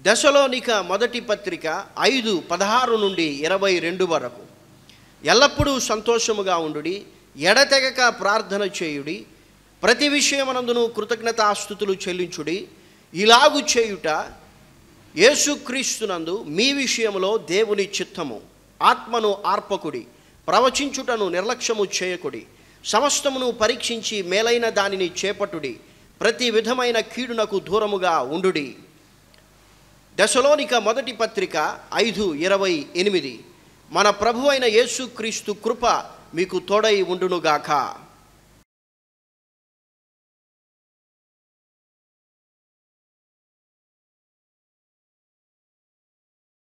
దశలోనిక మొదటి పత్రిక ఐదు పదహారు నుండి ఇరవై రెండు వరకు. ఎల్లప్పుడూ సంతోషముగా ఉండుడి ఎడతెగక ప్రార్థన చేయుడి ప్రతి విషయమనందును కృతజ్ఞతాస్థుతులు చెల్లించుడి ఇలాగు చేయుట యేసుక్రీస్తునందు మీ విషయములో దేవుని చిత్తము ఆత్మను ఆర్పకుడి ప్రవచించుటను నిర్లక్ష్యము చేయకుడి సమస్తమును పరీక్షించి మేలైన దానిని చేపట్టుడి ప్రతి విధమైన కీడునకు దూరముగా ఉండుడి. దశలోనిక మొదటి పత్రిక ఐదు ఇరవై ఎనిమిది. మన ప్రభు అయిన యేసుక్రీస్తు కృప మీకు తోడై ఉండునుగాక.